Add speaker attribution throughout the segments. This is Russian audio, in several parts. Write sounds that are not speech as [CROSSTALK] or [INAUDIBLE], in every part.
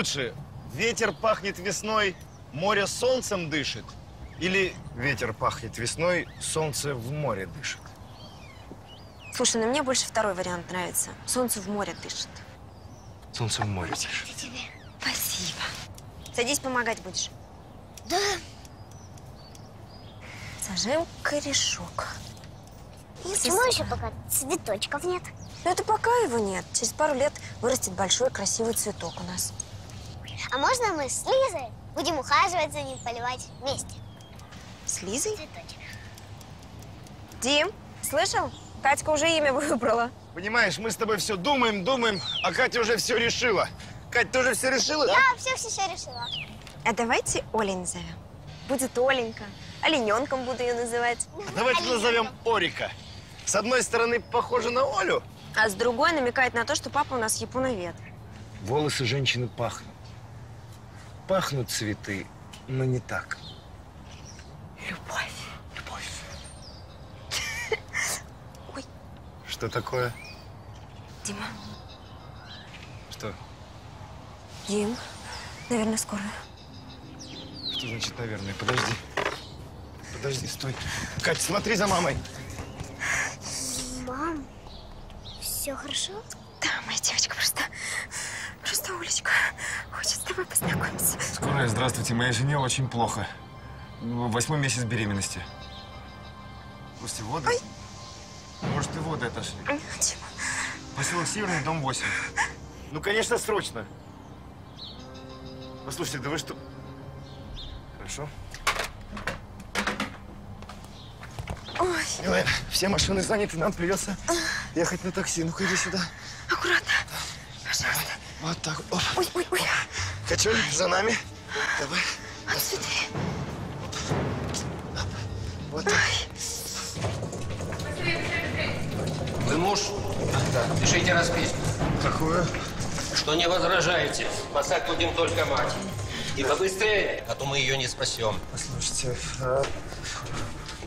Speaker 1: лучше? Ветер пахнет весной, море солнцем дышит? Или ветер пахнет весной, солнце в море дышит?
Speaker 2: Слушай, ну мне больше второй вариант нравится. Солнце в море дышит.
Speaker 1: Солнце в море дышит.
Speaker 2: Спасибо. Садись, помогать будешь.
Speaker 3: Да.
Speaker 2: Сажаем корешок. И
Speaker 3: Почему еще пока цветочков нет?
Speaker 2: Ну, это пока его нет. Через пару лет вырастет большой красивый цветок у нас.
Speaker 3: А можно мы с Лизой будем ухаживать за ним, поливать вместе?
Speaker 2: С Лизой?
Speaker 3: Цветочек.
Speaker 2: Дим, слышал? Катька уже имя выбрала.
Speaker 1: Понимаешь, мы с тобой все думаем, думаем, а Катя уже все решила. Кать, ты уже все решила, да?
Speaker 3: Я все все решила.
Speaker 2: А давайте Олей назовем. Будет Оленька. Олененком буду ее называть. [LAUGHS]
Speaker 1: Давайте
Speaker 3: Алина.
Speaker 1: назовем Орика. С одной стороны, похоже на Олю.
Speaker 2: А с другой намекает на то, что папа у нас японовед.
Speaker 1: Волосы женщины пахнут. Пахнут цветы, но не так.
Speaker 2: Любовь.
Speaker 1: Любовь. [LAUGHS]
Speaker 2: Ой.
Speaker 1: Что такое?
Speaker 2: Дима.
Speaker 1: Что?
Speaker 2: Дим. Наверное, скоро.
Speaker 1: Что значит, наверное? Подожди. Подожди, стой. Кать, смотри за мамой.
Speaker 3: Мам, все хорошо?
Speaker 2: Моя девочка просто... Просто Олечка хочет с тобой познакомиться.
Speaker 1: Скорая, здравствуйте. Моей жене очень плохо. Ну, Восьмой месяц беременности. Слушайте, воды? Может, и воды отошли.
Speaker 2: Дима.
Speaker 1: Поселок Северный, дом 8. Ну, конечно, срочно. Послушайте, да вы что... Хорошо.
Speaker 2: Ой,
Speaker 1: Милая, все машины заняты, нам придется ехать на такси. Ну-ка, иди сюда.
Speaker 2: Аккуратно. Пожалуйста.
Speaker 1: Вот так. Оп.
Speaker 2: Ой, ой, ой.
Speaker 1: Качуль, за нами. Давай.
Speaker 2: А цветы?
Speaker 1: Вот так.
Speaker 4: Вы муж? Да. Пишите расписку,
Speaker 1: Какую?
Speaker 4: что не возражаете. Спасать будем только мать. И побыстрее, а то мы ее не спасем.
Speaker 1: Послушайте, а,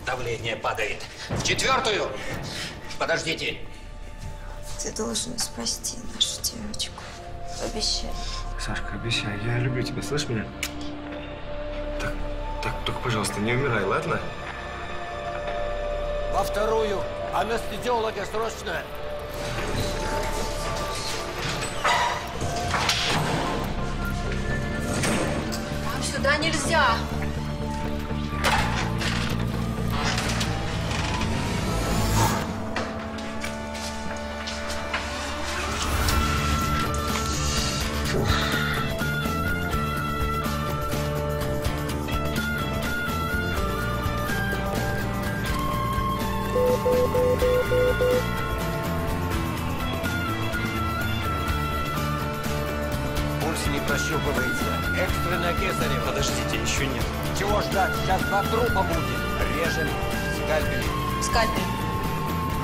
Speaker 4: Давление падает. В четвертую. Подождите.
Speaker 2: Ты должен спасти нашу девочку. Обещай.
Speaker 1: Сашка, обещай, я люблю тебя, слышь меня? Так, так, только, пожалуйста, не умирай, ладно?
Speaker 5: Во вторую. Анестезиолога срочно.
Speaker 6: Сюда нельзя.
Speaker 5: Пульс не прощупывается. Экстренное кесарево.
Speaker 1: Подождите, еще нет.
Speaker 5: Чего ждать? Сейчас два трупа будет. Режем. Скальпель.
Speaker 6: Скальпель.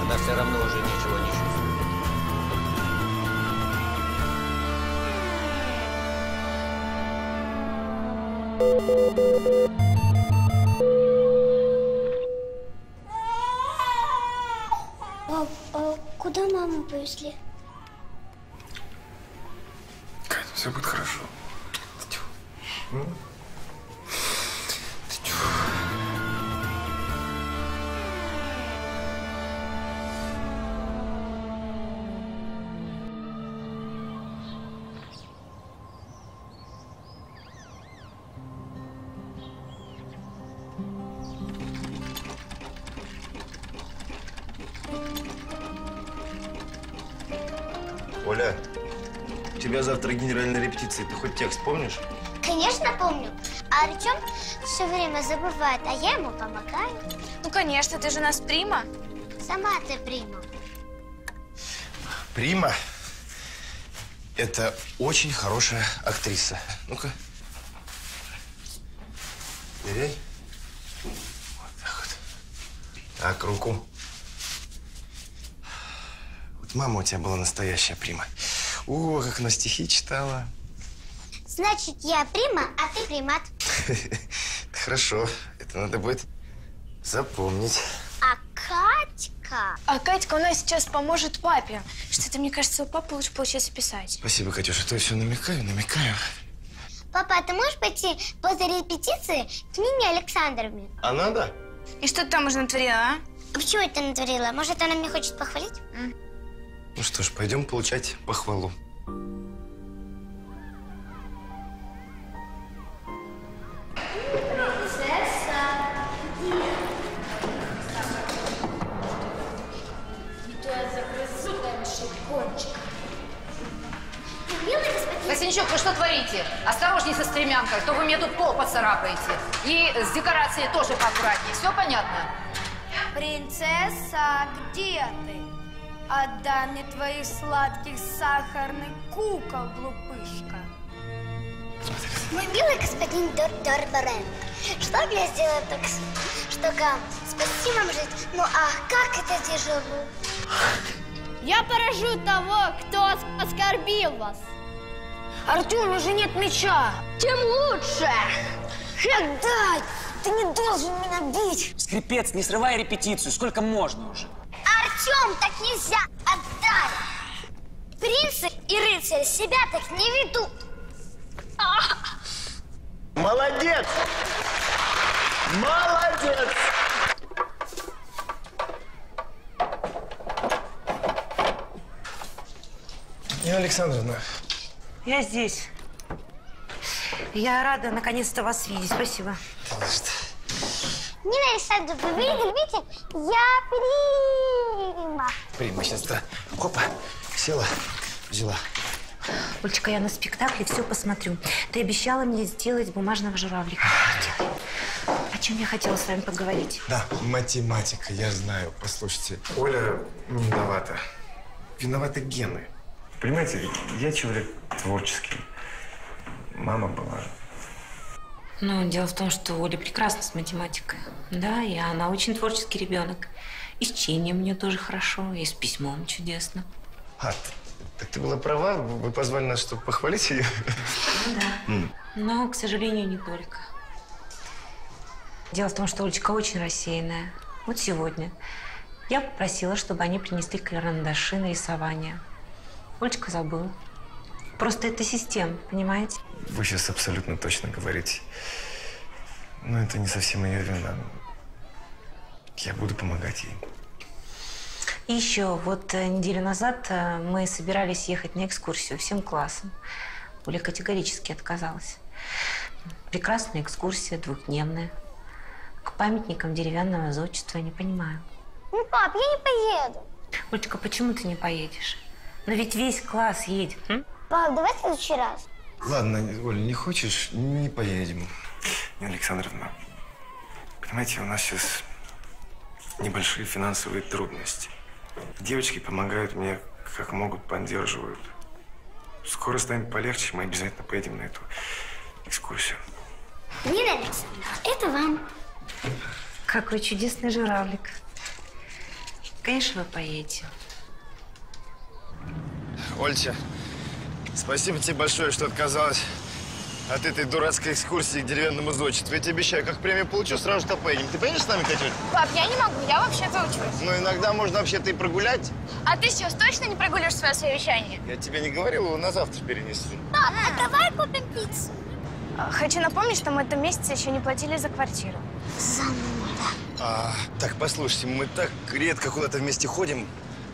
Speaker 5: Она все равно уже ничего не чувствует.
Speaker 3: Пап, куда маму
Speaker 1: хоть текст помнишь?
Speaker 3: Конечно, помню. А Артем все время забывает, а я ему помогаю.
Speaker 6: Ну, конечно, ты же нас прима.
Speaker 3: Сама ты прима.
Speaker 1: Прима – это очень хорошая актриса. Ну-ка. Теряй. Вот так вот. Так, руку. Вот мама у тебя была настоящая прима. О, как она стихи читала.
Speaker 3: Значит, я прима, а ты примат. [LAUGHS]
Speaker 1: Хорошо, это надо будет запомнить.
Speaker 3: А Катька.
Speaker 6: А Катька у нас сейчас поможет папе. Что-то, мне кажется, у папы лучше получается писать.
Speaker 1: Спасибо, Катюша, ты все намекаю, намекаю.
Speaker 3: Папа, а ты можешь пойти после репетиции к Нине Александровне?
Speaker 1: А надо?
Speaker 6: И что ты там уже натворила, а?
Speaker 3: А почему это натворила? Может, она меня хочет похвалить?
Speaker 1: Ну что ж, пойдем получать похвалу.
Speaker 7: Васенчук, вы что творите? Осторожней со стремянкой, а то вы мне тут пол поцарапаете. И с декорацией тоже поаккуратнее. Все понятно?
Speaker 8: Принцесса, где ты? Отдай мне твоих сладких сахарных кукол, глупышка.
Speaker 3: Мой милый господин Дор Дорбарен, что мне сделать так, чтобы спасти вам жизнь? Ну а как это тяжело?
Speaker 8: Я поражу того, кто ос- оскорбил вас.
Speaker 2: Артем, уже нет меча.
Speaker 8: Тем лучше.
Speaker 2: Отдай! Ты не должен меня бить.
Speaker 5: Скрипец, не срывай репетицию. Сколько можно уже?
Speaker 3: Артем, так нельзя! Отдай! Принцы и рыцари себя так не ведут.
Speaker 1: Молодец! Молодец! Нина Александровна,
Speaker 9: Я здесь. Я рада наконец-то вас видеть. Спасибо.
Speaker 3: Нина Александровна, вы видите? Я прима.
Speaker 1: прима сейчас то Хопа, села, взяла.
Speaker 9: Олечка, я на спектакле все посмотрю. Ты обещала мне сделать бумажного журавлика. Делай. О чем я хотела с вами поговорить?
Speaker 1: Да, математика, я знаю. Послушайте, Оля не виновата. Виноваты гены. Понимаете, я человек творческий. Мама была.
Speaker 9: Ну, дело в том, что Оля прекрасна с математикой. Да, и она очень творческий ребенок. И с чтением у нее тоже хорошо, и с письмом чудесно.
Speaker 1: А, так ты была права, вы позвали нас, чтобы похвалить ее.
Speaker 9: Но, к сожалению, не только. Дело в том, что Олечка очень рассеянная. Вот сегодня я попросила, чтобы они принесли карандаши на рисование. Олечка забыла. Просто это система, понимаете?
Speaker 1: Вы сейчас абсолютно точно говорите. Но это не совсем ее вина. Я буду помогать ей.
Speaker 9: И еще, вот э, неделю назад э, мы собирались ехать на экскурсию всем классом. Оля категорически отказалась. Прекрасная экскурсия, двухдневная. К памятникам деревянного зодчества, не понимаю.
Speaker 3: Ну, пап, я не поеду.
Speaker 9: Олечка, почему ты не поедешь? Но ведь весь класс едет. м?
Speaker 3: Пап, давай в следующий раз.
Speaker 1: Ладно, Оль, не хочешь, не поедем. Нина Александровна, понимаете, у нас сейчас небольшие финансовые трудности. Девочки помогают мне, как могут, поддерживают. Скоро станет полегче, мы обязательно поедем на эту экскурсию.
Speaker 3: Нина Александровна, это вам.
Speaker 9: Какой чудесный журавлик. Конечно, вы поедете.
Speaker 1: Ольча, спасибо тебе большое, что отказалась от этой дурацкой экскурсии к деревянному зодчеству. Я тебе обещаю, как премию получу, сразу же поедем. Ты поедешь с нами, Катюль?
Speaker 6: Пап, я не могу, я вообще-то учусь.
Speaker 1: Ну, иногда можно вообще-то и прогулять.
Speaker 6: А ты сейчас точно не прогулишь свое совещание?
Speaker 1: Я тебе не говорил, его на завтра перенесли.
Speaker 3: Пап, а давай купим пиццу.
Speaker 6: А, Хочу напомнить, что мы в этом месяце еще не платили за квартиру.
Speaker 1: А, так, послушайте, мы так редко куда-то вместе ходим.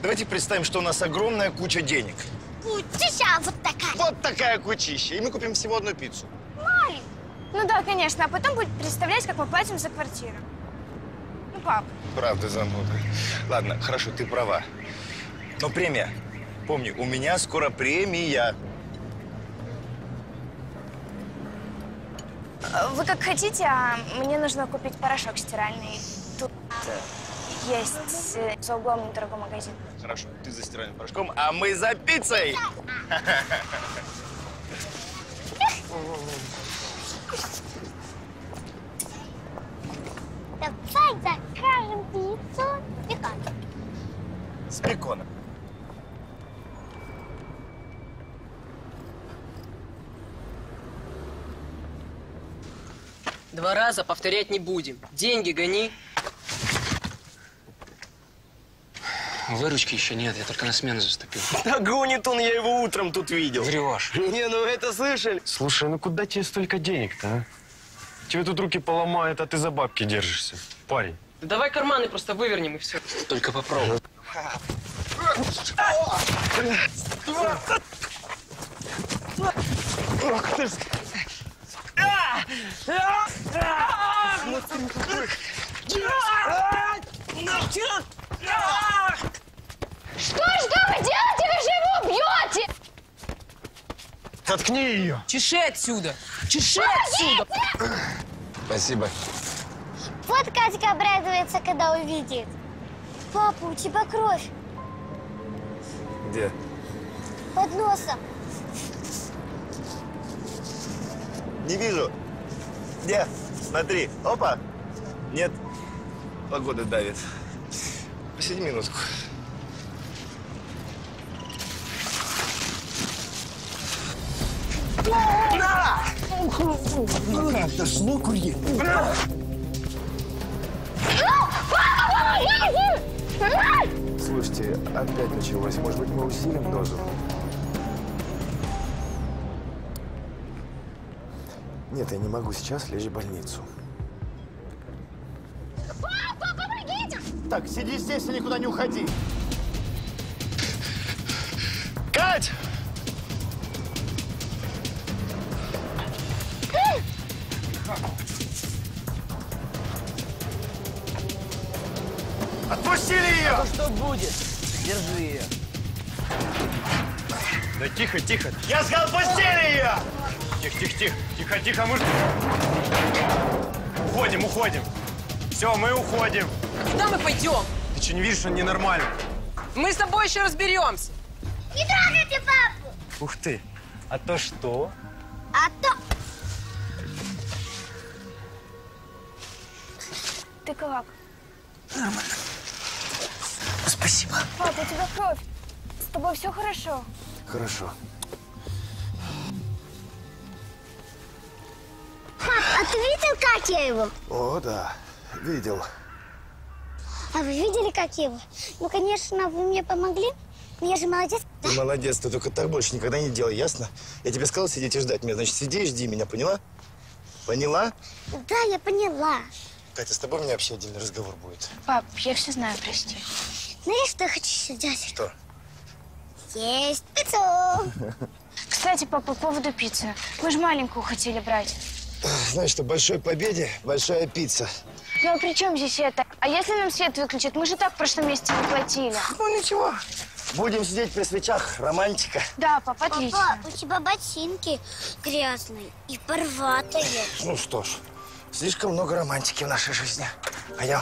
Speaker 1: Давайте представим, что у нас огромная куча денег.
Speaker 3: Кучища вот такая.
Speaker 1: Вот такая кучища. И мы купим всего одну пиццу.
Speaker 6: Ну да, конечно, а потом будет представлять, как мы платим за квартиру. Ну, пап,
Speaker 1: Правда, зануда. Ладно, хорошо, ты права. Но премия. Помни, у меня скоро премия.
Speaker 6: э, вы как хотите, а мне нужно купить порошок стиральный. Тут э, есть за углом недорогой магазин.
Speaker 1: Хорошо, ты за стиральным порошком, а мы за пиццей. [LAUGHS]
Speaker 3: Давай закажем пиццу. Пекан.
Speaker 1: С беконом.
Speaker 10: Два раза повторять не будем. Деньги гони. Выручки еще нет, я только на смену заступил. [LAUGHS]
Speaker 1: Да гонит он, я его утром тут видел.
Speaker 10: Врешь.
Speaker 1: Не, ну это слышали.
Speaker 11: Слушай, ну куда тебе столько денег-то, а? Тебе тут руки поломают, а ты за бабки держишься. Парень.
Speaker 12: Да давай карманы просто вывернем и все.
Speaker 10: Только попробуй.
Speaker 1: Ох ты ж.
Speaker 13: Что, что вы делаете? Вы же его убьете!
Speaker 11: Заткни ее.
Speaker 12: Чеши отсюда! Чеши отсюда!
Speaker 14: Спасибо.
Speaker 3: Вот Катька обрадуется, когда увидит. Папа, у тебя кровь
Speaker 14: Где?
Speaker 3: под носом.
Speaker 1: Не вижу. Где? Смотри. Опа. Нет. Погода давит. Посиди минутку.
Speaker 15: Дошло, курьер.
Speaker 14: Слушайте, опять началось. Может быть, мы усилим дозу? Нет, я не могу сейчас лечь в больницу.
Speaker 1: Так, сиди здесь и никуда не уходи. Кать!
Speaker 15: Что будет? Держи ее.
Speaker 11: Да тихо, тихо.
Speaker 1: Я сказал, отпустили ее!
Speaker 11: Тихо, тихо, тихо. Тихо, тихо, мы... Уходим, уходим. Все, мы уходим.
Speaker 12: Куда мы пойдем?
Speaker 11: Ты что, не видишь, что ненормально?
Speaker 12: Мы с тобой еще разберемся.
Speaker 3: Не трогайте папу!
Speaker 11: Ух ты. А то что?
Speaker 3: А то...
Speaker 6: Ты как?
Speaker 15: Спасибо.
Speaker 6: Пап, у тебя кровь. С тобой все хорошо?
Speaker 14: Хорошо.
Speaker 3: Пап, а ты видел, как я его?
Speaker 14: О, да. Видел.
Speaker 3: А вы видели, как я его? Ну, конечно, вы мне помогли. Но я же молодец.
Speaker 1: Ты молодец, ты только так больше никогда не делай, ясно? Я тебе сказал сидеть и ждать меня, значит, сиди и жди меня, поняла? Поняла?
Speaker 3: Да, я поняла.
Speaker 1: Катя, с тобой у меня вообще отдельный разговор будет.
Speaker 6: Пап, я все знаю, прости.
Speaker 3: Знаешь, что я хочу сделать?
Speaker 1: Что?
Speaker 3: Есть пиццу. [LAUGHS]
Speaker 6: Кстати, пап, по поводу пиццы. Мы же маленькую хотели брать.
Speaker 1: Знаешь, что большой победе большая пицца.
Speaker 6: Ну а при чем здесь это? А если нам свет выключат? Мы же так в прошлом месяце не платили.
Speaker 1: Ну ничего. Будем сидеть при свечах, романтика.
Speaker 6: Да, пап, отлично.
Speaker 3: Папа, у тебя ботинки грязные и порватые.
Speaker 1: Ну что ж, слишком много романтики в нашей жизни. Пойдем.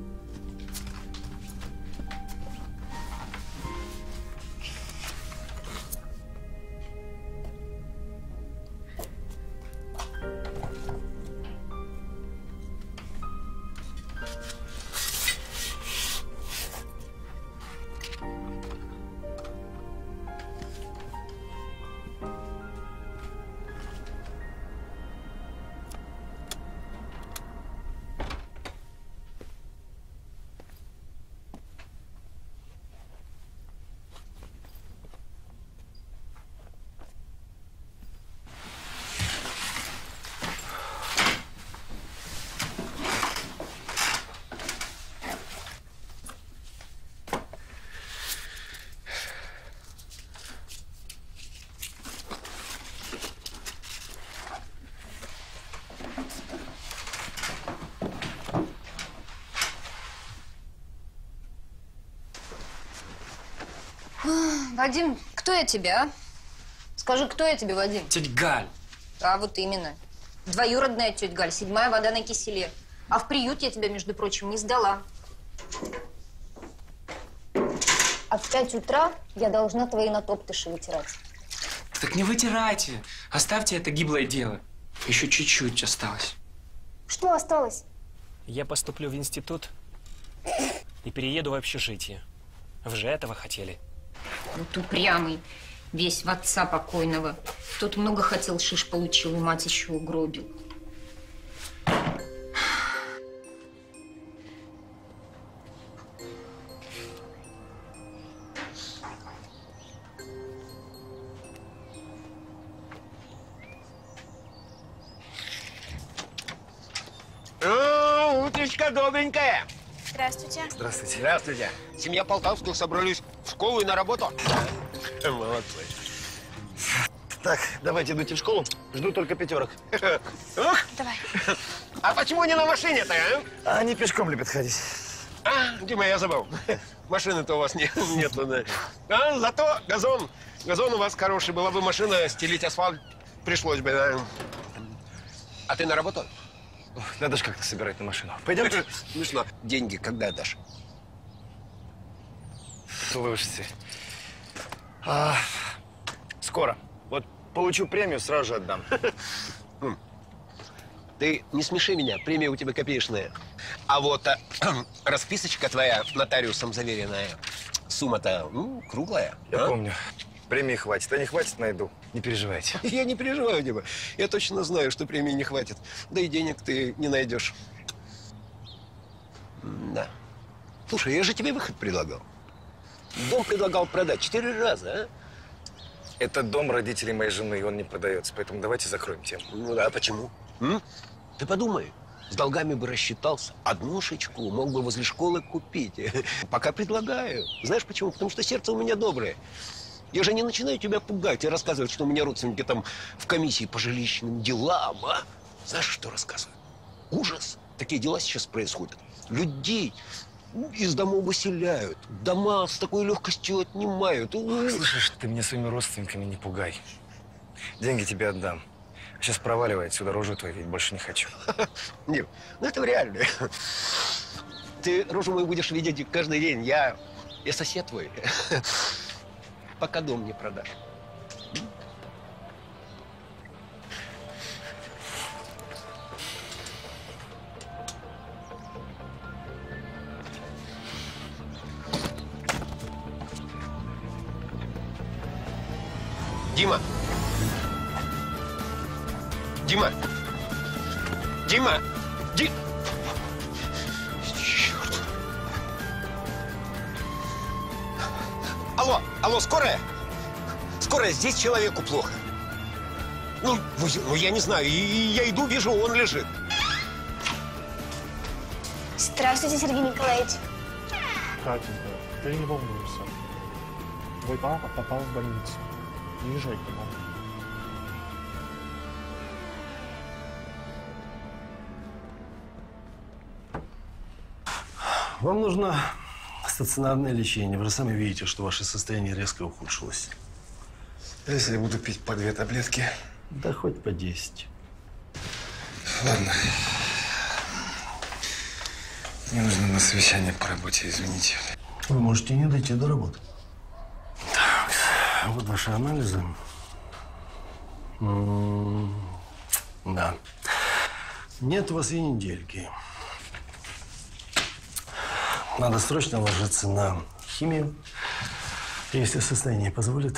Speaker 7: Вадим, кто я тебе, а? Скажи, кто я тебе, Вадим?
Speaker 10: Тетя Галь.
Speaker 7: А вот именно. Двоюродная тетя Галь, седьмая вода на киселе. А в приют я тебя, между прочим, не сдала. А в пять утра я должна твои натоптыши вытирать.
Speaker 10: Так не вытирайте. Оставьте это гиблое дело. Еще чуть-чуть осталось.
Speaker 3: Что осталось?
Speaker 16: Я поступлю в институт и перееду в общежитие. Вы же этого хотели.
Speaker 7: Вот упрямый, весь в отца покойного. Тот много хотел, шиш получил, и мать еще угробил.
Speaker 17: Уточка добренькая.
Speaker 6: Здравствуйте.
Speaker 1: Здравствуйте.
Speaker 17: Здравствуйте. Семья Полтавского собрались школу и на работу. Молодцы.
Speaker 18: Так, давайте идите в школу. Жду только пятерок.
Speaker 6: Давай.
Speaker 17: а почему не на машине-то, а?
Speaker 18: Они пешком любят ходить.
Speaker 17: А, Дима, я забыл. Машины-то у вас не, нету, да. А, зато газон. Газон у вас хороший. Была бы машина, стелить асфальт пришлось бы, да. А ты на работу?
Speaker 18: Надо же как-то собирать на машину.
Speaker 17: Пойдемте. [LAUGHS] Смешно. Деньги когда дашь?
Speaker 18: Слушайте. А, скоро. Вот получу премию, сразу же отдам.
Speaker 17: Ты не смеши меня, премия у тебя копеечная. А вот а, [CLEARS THROAT] расписочка твоя нотариусом заверенная, сумма-то ну, круглая.
Speaker 18: Я
Speaker 17: а?
Speaker 18: помню. Премии хватит. А не хватит, найду. Не переживайте. [LAUGHS]
Speaker 17: Я не переживаю, Дима. Я точно знаю, что премии не хватит. Да и денег ты не найдешь. Да. Слушай, я же тебе выход предлагал. Дом предлагал продать четыре раза, а?
Speaker 18: Это дом родителей моей жены, и он не продается. Поэтому давайте закроем тему.
Speaker 17: Ну да, а почему? М? Ты подумай, с долгами бы рассчитался, однушечку мог бы возле школы купить. [LAUGHS] Пока предлагаю. Знаешь почему? Потому что сердце у меня доброе. Я же не начинаю тебя пугать и рассказывать, что у меня родственники там в комиссии по жилищным делам, а? Знаешь, что рассказывают? Ужас. Такие дела сейчас происходят. Людей из домов выселяют, дома с такой легкостью отнимают.
Speaker 18: Слышишь, ты меня своими родственниками не пугай. Деньги тебе отдам. Сейчас проваливай отсюда, рожу твою видеть больше не хочу. [LAUGHS]
Speaker 17: Дим, ну это реально. Ты рожу мою будешь видеть каждый день. Я, я сосед твой. [LAUGHS] Пока дом не продашь. Дима! Дима! Дима! Ди... Черт! Алло, алло, скорая? Скорая, здесь человеку плохо. Ну, ну, ну, я не знаю, и, и я иду, вижу, он лежит.
Speaker 6: Здравствуйте, Сергей Николаевич.
Speaker 19: Катенька, ты не волнуйся. Твой папа попал в больницу. Езжай к нему.
Speaker 20: Вам нужно стационарное лечение. Вы же сами видите, что ваше состояние резко ухудшилось.
Speaker 1: Если я буду пить по две таблетки.
Speaker 20: Да хоть по 10.
Speaker 1: Ладно. Мне нужно на совещание по работе, извините.
Speaker 20: Вы можете не дойти до работы. Вот ваши анализы. М, Да. Нет у вас и недельки. Надо срочно ложиться на химию. Если состояние позволит,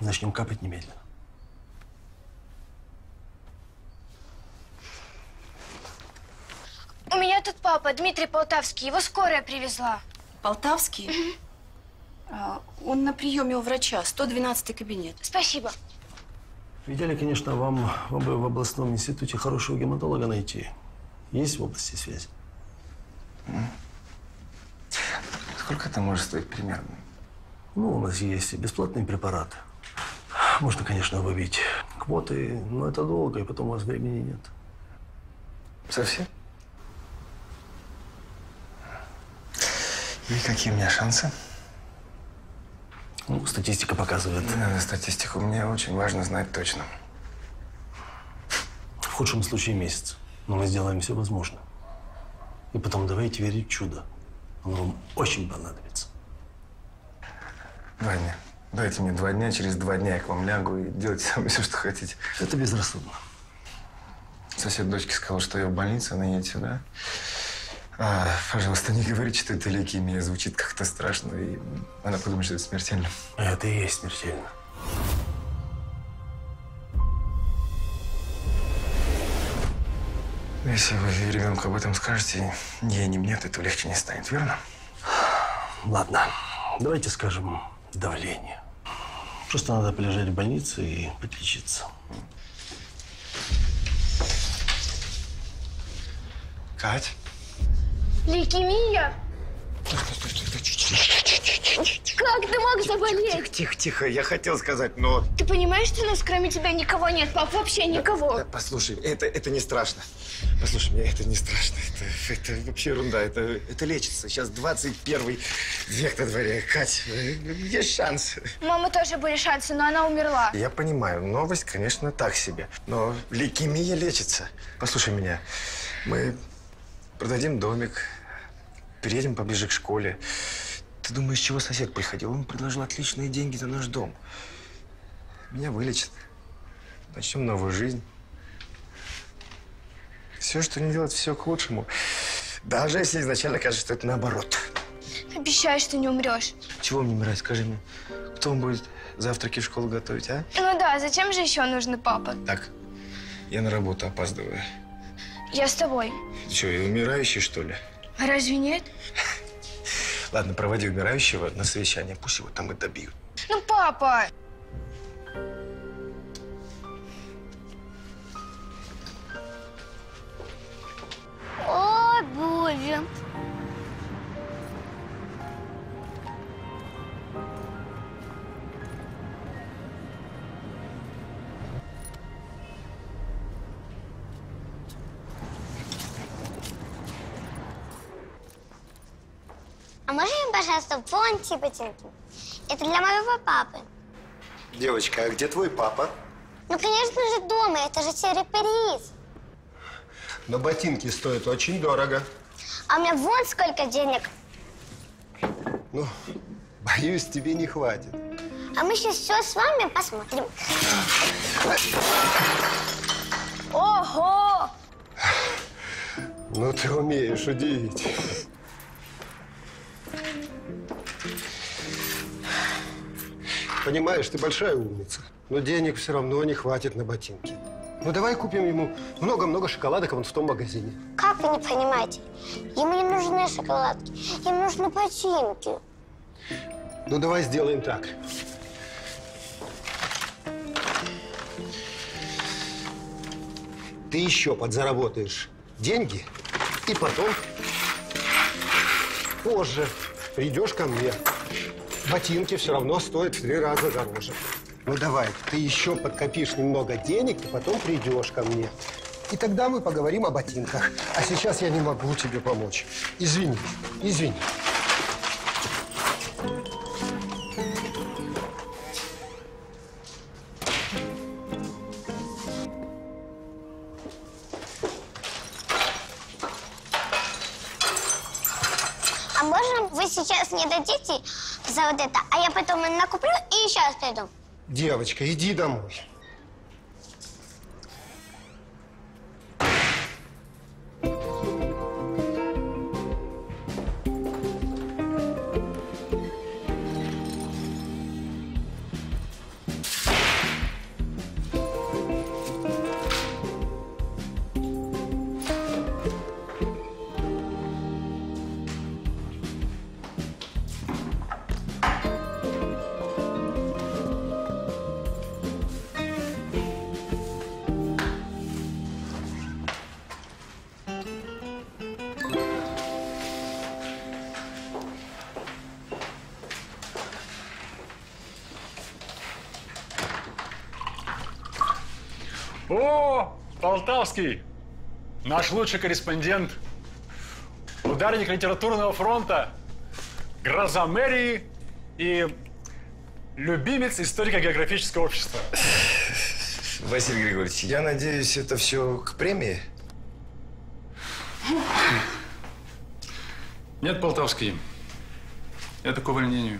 Speaker 20: начнем капать немедленно.
Speaker 6: У меня тут папа, Дмитрий Полтавский. Его скорая привезла.
Speaker 21: Полтавский? А, он на приеме у врача, 112 кабинет.
Speaker 6: Спасибо.
Speaker 20: В идеале, конечно, вам, вам бы в областном институте хорошего гематолога найти. Есть в области связи?
Speaker 1: Сколько это может стоить примерно?
Speaker 20: Ну, у нас есть и бесплатные препараты. Можно, конечно, выбить квоты, но это долго, и потом у вас времени нет.
Speaker 1: Совсем? И какие у меня шансы?
Speaker 20: Ну, статистика показывает.
Speaker 1: Надо статистику. Мне очень важно знать точно.
Speaker 20: В худшем случае месяц. Но мы сделаем все возможное. И потом давайте верить в чудо. Оно вам очень понадобится.
Speaker 1: Два дня. Дайте мне два дня, через два дня я к вам лягу и делайте сами все, что хотите.
Speaker 20: Это безрассудно.
Speaker 1: Сосед дочки сказал, что я в больнице, она едет сюда. А, пожалуйста, не говорите, что это лейкемия. Звучит как-то страшно, и она подумает, что это смертельно.
Speaker 20: Это и есть смертельно.
Speaker 1: Если вы ребенку об этом скажете, ей, ни мне от этого легче не станет, верно?
Speaker 20: Ладно, давайте скажем давление. Просто надо полежать в больнице и подлечиться.
Speaker 1: Кать?
Speaker 2: Лейкемия? Как ты мог заболеть?
Speaker 1: Тихо, тихо, я хотел сказать, но...
Speaker 2: Ты понимаешь, что у нас кроме тебя никого нет, пап? Вообще никого.
Speaker 1: Да, послушай, это, это не страшно. Послушай меня, это не страшно. Это, это вообще ерунда. Это, это лечится. Сейчас 21 век на дворе. Кать, есть шанс.
Speaker 6: У мамы тоже были шансы, но она умерла.
Speaker 1: Я понимаю, новость, конечно, так себе. Но лейкемия лечится. Послушай меня, мы продадим домик, переедем поближе к школе. Ты думаешь, чего сосед приходил? Он предложил отличные деньги за наш дом. Меня вылечат. Начнем новую жизнь. Все, что не делать, все к лучшему. Даже если изначально кажется, что это наоборот.
Speaker 6: Обещай, что не умрешь.
Speaker 1: Чего мне умирать, скажи мне? Кто он будет завтраки в школу готовить, а?
Speaker 6: Ну да, зачем же еще нужен папа?
Speaker 1: Так, я на работу опаздываю.
Speaker 6: Я с тобой.
Speaker 1: Ты что, я умирающий, что ли?
Speaker 6: А разве нет?
Speaker 1: Ладно, проводи умирающего на совещание, пусть его там и добьют.
Speaker 6: Ну, папа!
Speaker 3: О, боже. А можно мне, пожалуйста, вон те ботинки? Это для моего папы.
Speaker 18: Девочка, а где твой папа?
Speaker 3: Ну, конечно же, дома. Это же сюрприз.
Speaker 18: Но ботинки стоят очень дорого.
Speaker 3: А у меня вон сколько денег.
Speaker 18: Ну, боюсь, тебе не хватит.
Speaker 3: А мы сейчас все с вами посмотрим. Ого!
Speaker 18: Ну, ты умеешь удивить. Понимаешь, ты большая умница, но денег все равно не хватит на ботинки. Ну, давай купим ему много-много шоколадок вон в том магазине.
Speaker 3: Как вы не понимаете? Ему не нужны шоколадки, ему нужны ботинки.
Speaker 18: Ну, давай сделаем так. Ты еще подзаработаешь деньги, и потом позже придешь ко мне. Ботинки все равно стоят в три раза дороже. Ну давай, ты еще подкопишь немного денег, и потом придешь ко мне. И тогда мы поговорим о ботинках. А сейчас я не могу тебе помочь. Извини, извини.
Speaker 3: А можно вы сейчас не дадите за вот это, а я потом накуплю и сейчас приду?
Speaker 18: Девочка, иди домой.
Speaker 22: Полтавский, наш лучший корреспондент, ударник литературного фронта, гроза мэрии и любимец историко-географического общества.
Speaker 1: Василий Григорьевич, я надеюсь, это все к премии?
Speaker 22: Нет, Полтавский, это к увольнению.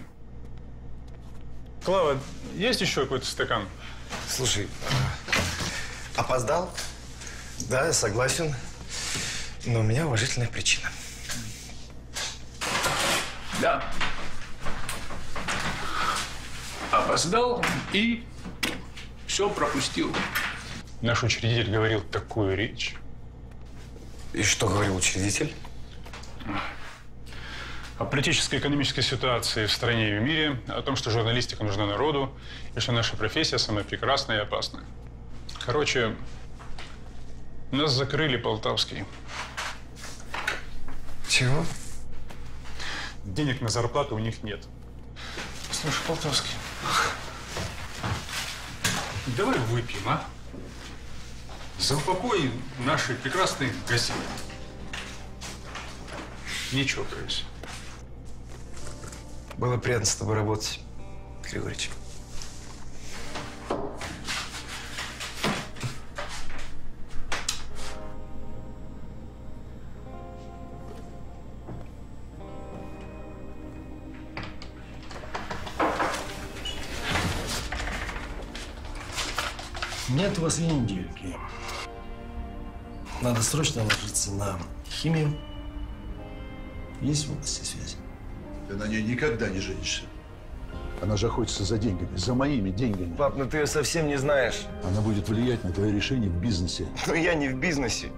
Speaker 22: Клава, есть еще какой-то стакан?
Speaker 1: Слушай, а, опоздал? Да, я согласен. Но у меня уважительная причина.
Speaker 22: Да. Опоздал и все пропустил. Наш учредитель говорил такую речь.
Speaker 1: И что говорил учредитель?
Speaker 22: О политической и экономической ситуации в стране и в мире, о том, что журналистика нужна народу, и что наша профессия самая прекрасная и опасная. Короче, нас закрыли, Полтавский.
Speaker 1: Чего?
Speaker 22: Денег на зарплату у них нет.
Speaker 11: Слушай, Полтавский,
Speaker 22: Давай выпьем, а? За упокой нашей прекрасной газеты. Не чокаюсь.
Speaker 1: Было приятно с тобой работать, Григорьевич.
Speaker 20: У вас и недельки. Надо срочно ложиться на химию. Есть в области связи?
Speaker 23: Ты на ней никогда не женишься. Она же охотится за деньгами, за моими деньгами.
Speaker 1: Пап, ну ты ее совсем не знаешь.
Speaker 23: Она будет влиять на твое решение в бизнесе. [LAUGHS]
Speaker 1: Но я не в бизнесе.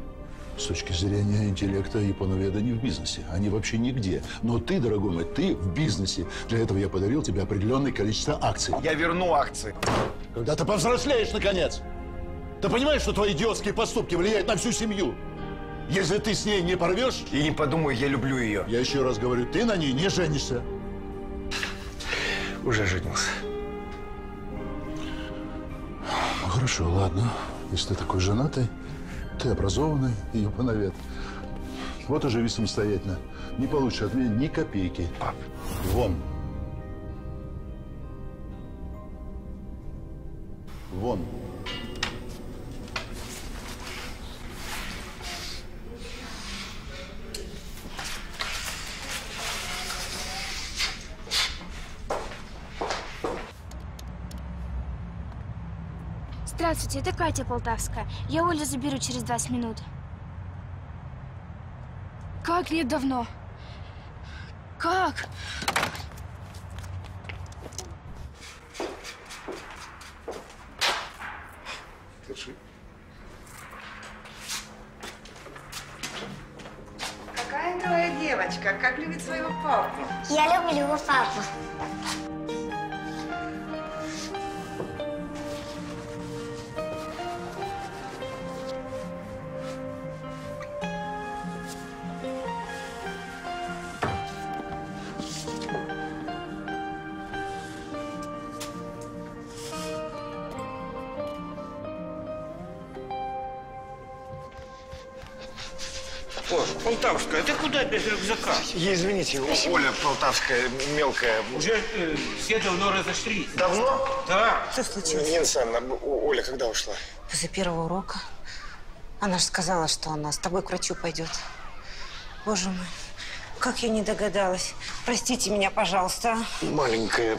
Speaker 23: С точки зрения интеллекта японоведа не в бизнесе. Они вообще нигде. Но ты, дорогой мой, ты в бизнесе. Для этого я подарил тебе определенное количество акций.
Speaker 1: Я верну акции.
Speaker 23: Когда ты повзрослеешь, наконец. Ты понимаешь, что твои идиотские поступки влияют на всю семью? Если ты с ней не порвешь...
Speaker 1: И не подумай, я люблю ее.
Speaker 23: Я еще раз говорю, ты на ней не женишься.
Speaker 1: Уже женился.
Speaker 23: Ну, хорошо, ладно. Если ты такой женатый, ты образованный и японовед. Вот и живи самостоятельно. Не получишь от меня ни копейки.
Speaker 1: Пап.
Speaker 23: Вон. Вон.
Speaker 6: Здравствуйте, это Катя Полтавская. Я Олю заберу через 20 минут. Как нет давно? Как?
Speaker 1: Держи.
Speaker 24: Какая милая девочка, как любит своего папу.
Speaker 3: Я люблю его папу.
Speaker 25: О, Полтавская, ты куда без рюкзака?
Speaker 1: Извините, Оля Полтавская, мелкая.
Speaker 25: Уже э, все давно разошлись.
Speaker 1: Давно?
Speaker 25: Да.
Speaker 9: Что случилось?
Speaker 1: Нина Александровна, О- Оля когда ушла?
Speaker 9: После первого урока. Она же сказала, что она с тобой к врачу пойдет. Боже мой, как я не догадалась. Простите меня, пожалуйста. а.
Speaker 1: Маленькая.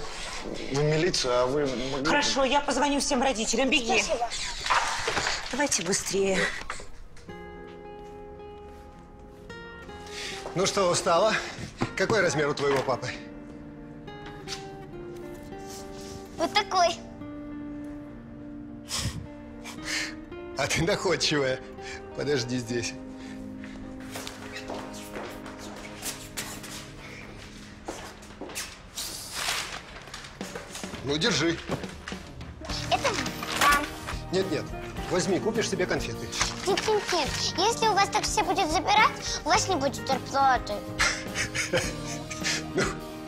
Speaker 1: Вы милиция, а вы... могли-
Speaker 9: Хорошо, я позвоню всем родителям. Беги.
Speaker 3: Спасибо.
Speaker 9: Давайте быстрее.
Speaker 18: Ну что, устала? Какой размер у твоего папы?
Speaker 3: Вот такой.
Speaker 18: А ты находчивая. Подожди здесь. Ну, держи.
Speaker 3: Это вам.
Speaker 18: Нет-нет, возьми, купишь себе конфеты.
Speaker 3: Тин-тин-тин. Если у вас так все будет забирать, у вас не будет зарплаты.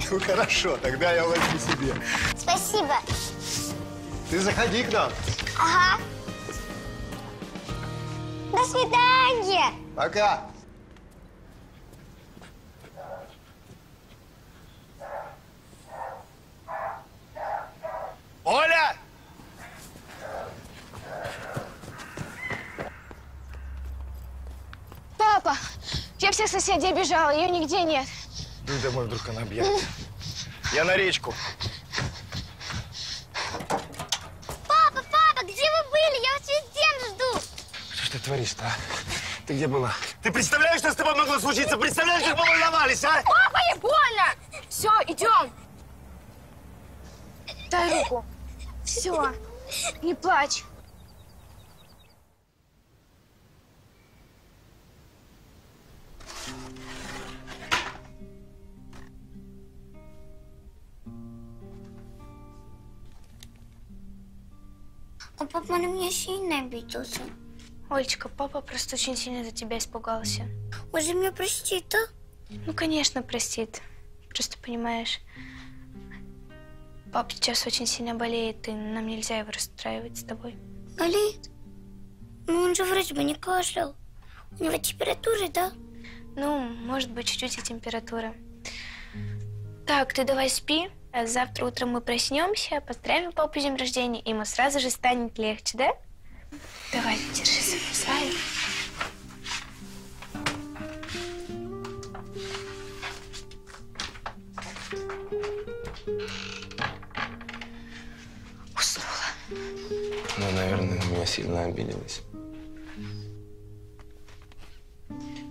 Speaker 18: Ну, хорошо, тогда я возьму себе.
Speaker 3: Спасибо.
Speaker 18: Ты заходи к нам.
Speaker 3: Ага. До свидания.
Speaker 18: Пока.
Speaker 1: Оля!
Speaker 6: Папа, я всех соседей обижала, ее нигде нет.
Speaker 1: Ну и домой вдруг она объявит. Я на речку.
Speaker 3: Папа, папа, где вы были? Я вас весь день жду.
Speaker 1: Что ж ты творишь-то, а? Ты где была? Ты представляешь, что с тобой могло случиться? Представляешь, как мы волновались, а?
Speaker 6: Папа, не больно! Все, идем. Дай руку. Все, не плачь.
Speaker 3: Папа на меня сильно обиделся.
Speaker 6: Олечка, папа просто очень сильно за тебя испугался.
Speaker 3: Уже меня прости, да?
Speaker 6: Ну, конечно, простит. Просто понимаешь, пап сейчас очень сильно болеет, и нам нельзя его расстраивать с тобой.
Speaker 3: Болеет? Ну, он же вроде бы не кашлял. У него температура, да?
Speaker 6: Ну, может быть, чуть-чуть и температура. Так, ты давай спи, завтра утром мы проснемся, поздравим папу с днем рождения, и ему сразу же станет легче, да? Давай, держи свою сваю.
Speaker 1: Ну, наверное, на меня сильно обиделась.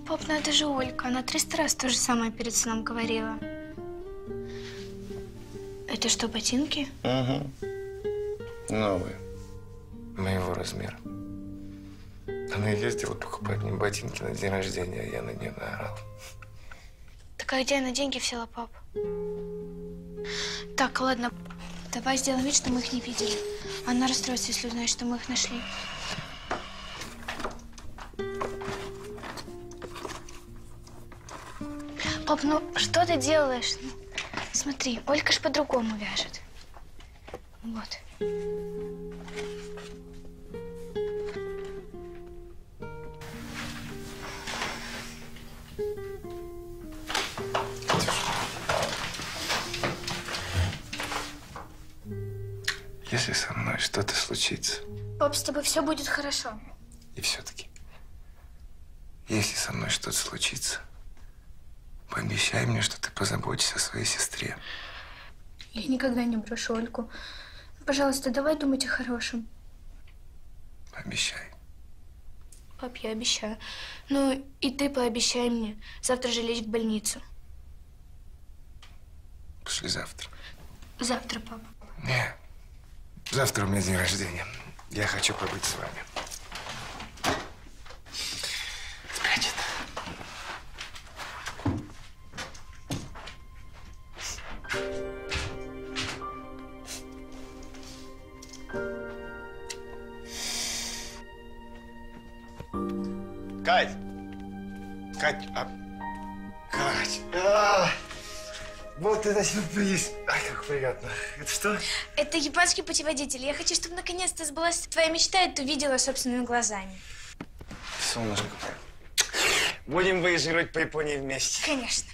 Speaker 6: Пап, ну это же Олька, она 300 раз то же самое перед сном говорила. Это что, ботинки?
Speaker 1: Угу. Новые. Моего размера. Она ездила покупать мне ботинки на день рождения, а я на нее наорал.
Speaker 6: Так а где она деньги взяла, пап? Так, ладно, давай сделаем вид, что мы их не видели. Она расстроится, если узнает, что мы их нашли. Пап, ну что ты делаешь? Смотри, Олька ж по-другому вяжет. Вот.
Speaker 1: Если со мной что-то случится,
Speaker 6: Пап, с тобой все будет хорошо.
Speaker 1: и все-таки, если со мной что-то случится, пообещай мне, что ты позаботишься о своей сестре.
Speaker 6: Я никогда не брошу Ольку. Пожалуйста, давай думать о хорошем.
Speaker 1: Обещай.
Speaker 6: Пап, я обещаю. Ну, и ты пообещай мне завтра же лечь в больницу.
Speaker 1: Послезавтра.
Speaker 6: Завтра, пап.
Speaker 1: Нет. Завтра у меня день рождения. Я хочу побыть с вами. Кать! Кать, а... Кать! А! Вот это сюрприз! Ай, как приятно. Это что?
Speaker 6: Это японский путеводитель. Я хочу, чтобы наконец-то сбылась твоя мечта, и ты увидела собственными глазами.
Speaker 1: Солнышко. Будем выезжать по Японии вместе.
Speaker 6: Конечно.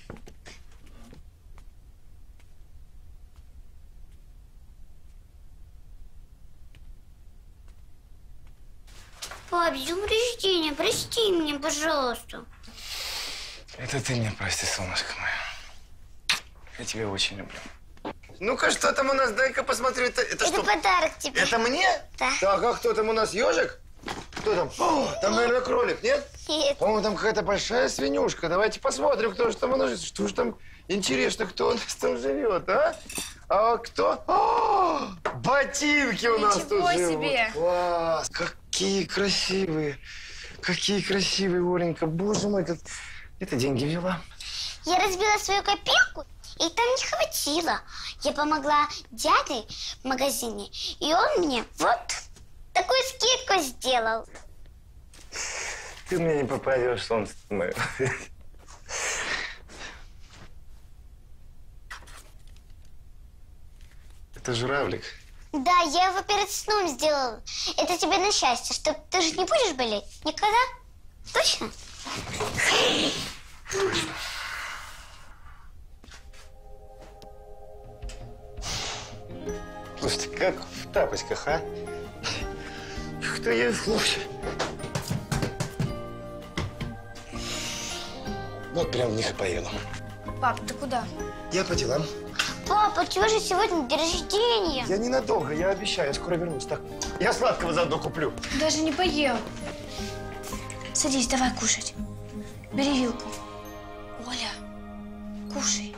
Speaker 3: Пап, с днем рождения, прости меня, пожалуйста.
Speaker 1: Это ты меня прости, солнышко мое. Я тебя очень люблю. Ну-ка, что там у нас? Дай-ка посмотрю. Это, это,
Speaker 3: Это
Speaker 1: что?
Speaker 3: подарок тебе.
Speaker 1: Это мне?
Speaker 3: Да.
Speaker 1: Так, а кто там у нас? Ежик? Кто там? О, там, наверное, кролик, нет?
Speaker 3: Нет.
Speaker 1: По-моему, там какая-то большая свинюшка. Давайте посмотрим, кто же там у нас. Что же там интересно, кто у нас там живет, а? А кто? О, ботинки у нас
Speaker 6: Ничего
Speaker 1: тут живут.
Speaker 6: себе!
Speaker 1: Класс! Какие красивые! Какие красивые, Оленька. Боже мой. Где ты деньги взяла?
Speaker 3: Я разбила свою копилку, и там не хватило. Я помогла дяде в магазине, и он мне вот такую скидку сделал.
Speaker 1: Ты мне не попадешь, солнце мое. Это журавлик.
Speaker 3: Да, я его перед сном сделала. Это тебе на счастье, что ты же не будешь болеть никогда. Точно?
Speaker 1: Слушайте, как в тапочках, а? Кто я слушай? Вот прям в них и поеду.
Speaker 6: Пап, ты куда?
Speaker 1: Я по делам.
Speaker 3: Папа, у тебя же сегодня день рождения.
Speaker 1: Я ненадолго, я обещаю, я скоро вернусь. Так, я сладкого заодно куплю.
Speaker 6: Даже не поел. Садись, давай кушать. Бери вилку. Оля, кушай.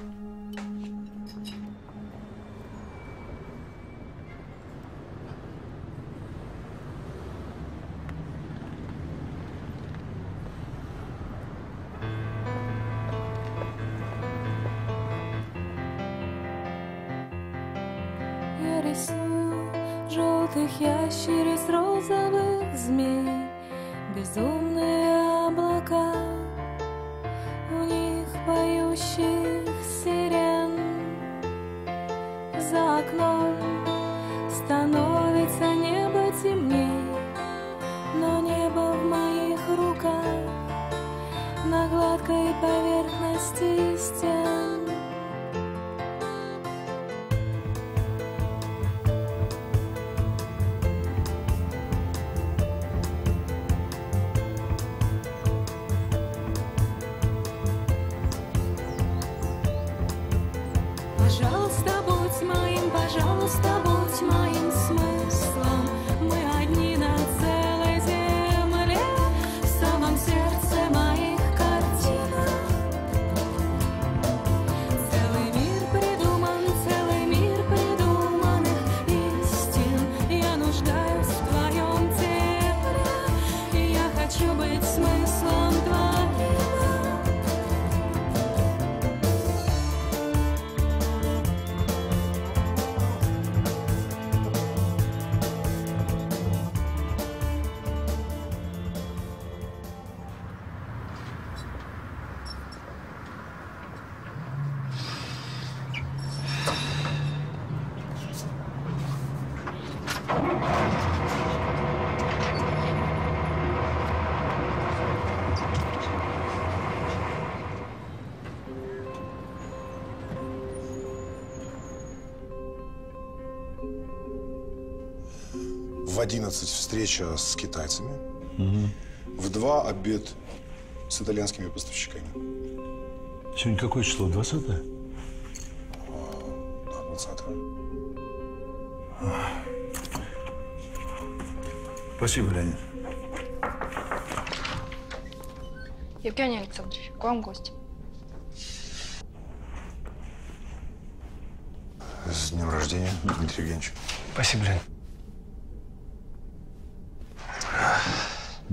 Speaker 26: Рисую желтых ящериц, розовых змей, безумные облака. У них поющих сирен За окном
Speaker 27: 11 встреча с китайцами. В 2 обед с итальянскими поставщиками.
Speaker 23: Сегодня какое число? 20
Speaker 27: Да, 20
Speaker 23: Спасибо, Леонид.
Speaker 21: Евгений Александрович, к вам гости.
Speaker 27: С днем рождения, Дмитрий Евгеньевич.
Speaker 1: Спасибо, Лен.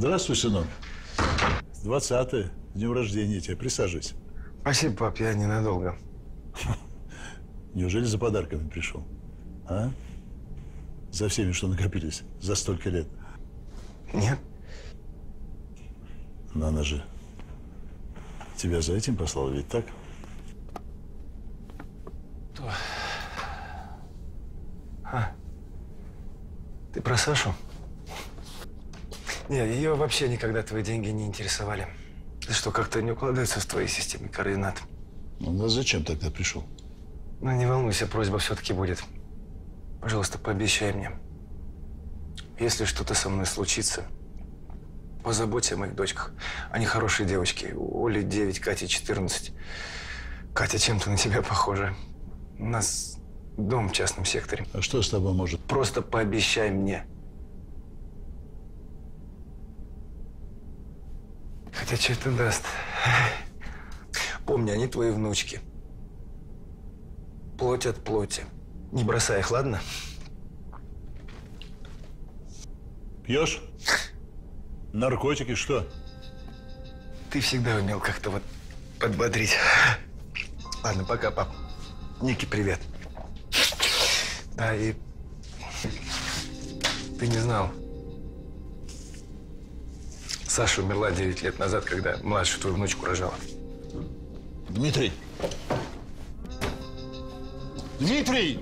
Speaker 23: Здравствуй, сынок. 20 С днем рождения тебя. Присаживайся.
Speaker 1: Спасибо, пап, я ненадолго. [LAUGHS]
Speaker 23: Неужели за подарками пришел? А? За всеми, что накопились за столько лет?
Speaker 1: Нет.
Speaker 23: Но она же тебя за этим послала, ведь так?
Speaker 1: А, ты про Сашу? Нет, ее вообще никогда твои деньги не интересовали. Ты что, как-то не укладывается в твоей системе координат?
Speaker 23: Ну, а зачем тогда пришел?
Speaker 1: Ну, не волнуйся, просьба все-таки будет. Пожалуйста, пообещай мне. Если что-то со мной случится, позаботься о моих дочках. Они хорошие девочки. У Оли 9, Кате 14. Катя чем-то на тебя похожа. У нас дом в частном секторе.
Speaker 23: А что с тобой может?
Speaker 1: Просто пообещай мне. Хотя что это даст? Помни, они твои внучки. Плоть от плоти. Не бросай их, ладно?
Speaker 23: Пьешь? Наркотики, что?
Speaker 1: Ты всегда умел как-то вот подбодрить. Ладно, пока, пап. Ники, привет. Да, и ты не знал. Саша умерла 9 лет назад, когда младшую твою внучку рожала.
Speaker 23: Дмитрий! Дмитрий!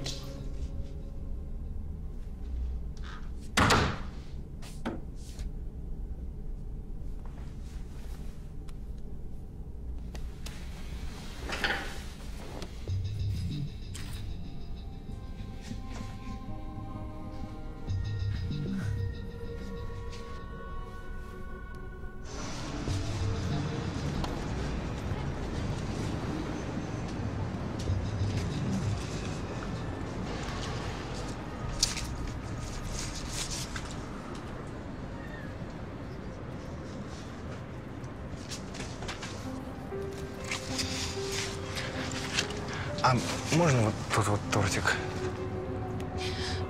Speaker 1: А можно вот тут вот тортик?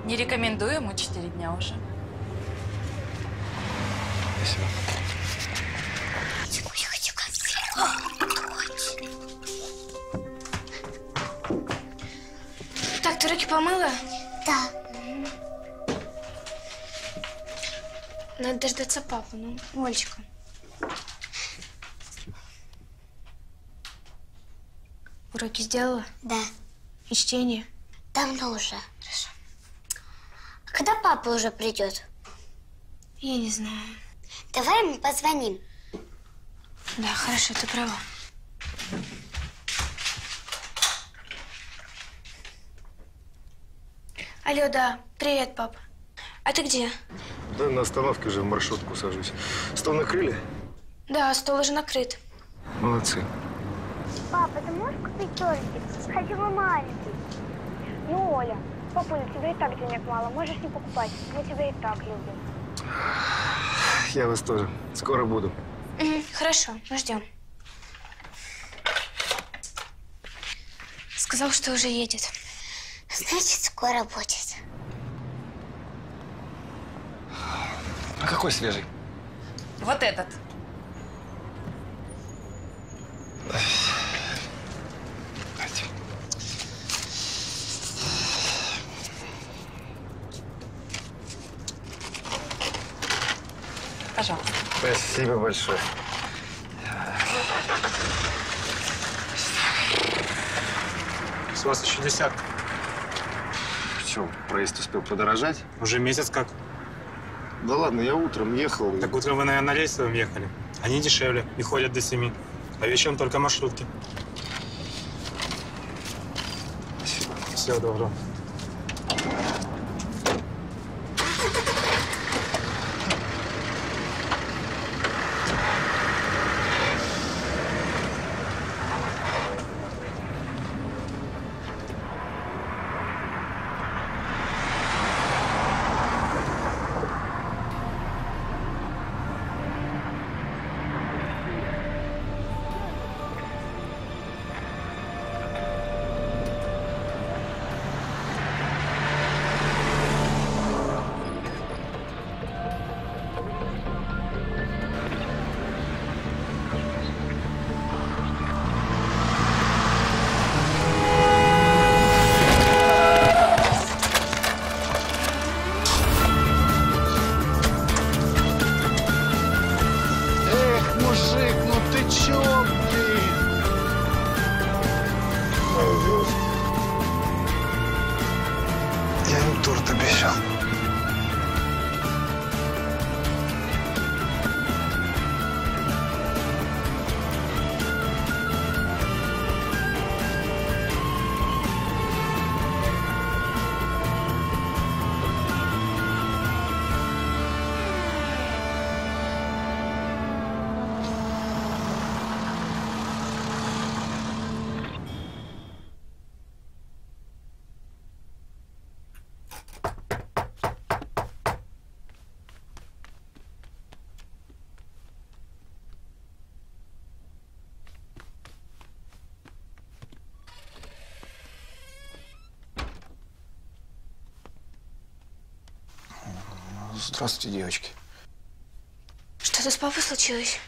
Speaker 28: Не рекомендую ему четыре дня уже.
Speaker 1: Спасибо.
Speaker 6: Так, ты руки помыла?
Speaker 3: Да.
Speaker 6: Надо дождаться папы, ну, Олечка. Сделала?
Speaker 3: Да.
Speaker 6: И чтение?
Speaker 3: Давно уже. Хорошо. А когда папа уже придет?
Speaker 6: Я не знаю.
Speaker 3: Давай ему позвоним.
Speaker 6: Да, хорошо, ты права. Алло, да. Привет, пап. А ты где?
Speaker 1: Да на остановке же в маршрутку сажусь. Стол накрыли?
Speaker 6: Да, стол уже накрыт.
Speaker 1: Молодцы.
Speaker 3: Папа, ты можешь купить тортик? Хочу бы маленький.
Speaker 29: Ну, Оля, папуля, у тебя и так денег мало, можешь не покупать. Мы тебя и так любим.
Speaker 1: Я вас тоже. Скоро буду.
Speaker 6: Мгм, хорошо, мы ждем. Сказал, что уже едет.
Speaker 3: Значит, скоро будет.
Speaker 30: А какой свежий?
Speaker 21: Вот этот.
Speaker 30: Дайте.
Speaker 21: Пожалуйста.
Speaker 30: Спасибо большое.
Speaker 31: С вас еще десятка.
Speaker 1: Че, проезд успел подорожать?
Speaker 31: Уже месяц как.
Speaker 1: Да ладно, я утром ехал.
Speaker 31: Так утром вы, наверное, на рейсовом ехали. Они дешевле и ходят до семи. А вечером только маршрутки.
Speaker 1: Спасибо.
Speaker 31: Всего доброго.
Speaker 30: Здравствуйте, девочки.
Speaker 6: Что-то с папой случилось?